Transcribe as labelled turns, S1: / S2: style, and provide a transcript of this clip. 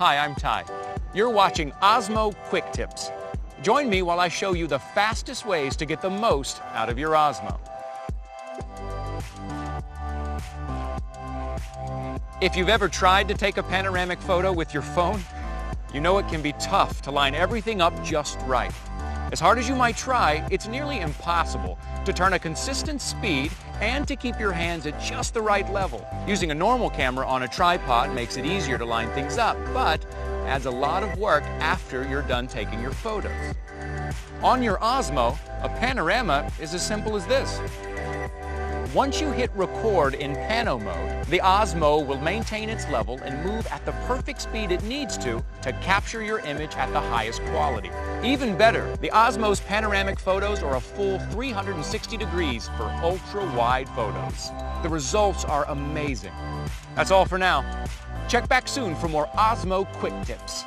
S1: Hi, I'm Ty. You're watching Osmo Quick Tips. Join me while I show you the fastest ways to get the most out of your Osmo. If you've ever tried to take a panoramic photo with your phone, you know it can be tough to line everything up just right. As hard as you might try, it's nearly impossible to turn a consistent speed and to keep your hands at just the right level. Using a normal camera on a tripod makes it easier to line things up, but adds a lot of work after you're done taking your photos. On your Osmo, a panorama is as simple as this. Once you hit record in pano mode, the Osmo will maintain its level and move at the perfect speed it needs to to capture your image at the highest quality. Even better, the Osmo's panoramic photos are a full 360 degrees for ultra-wide photos. The results are amazing. That's all for now. Check back soon for more Osmo Quick Tips.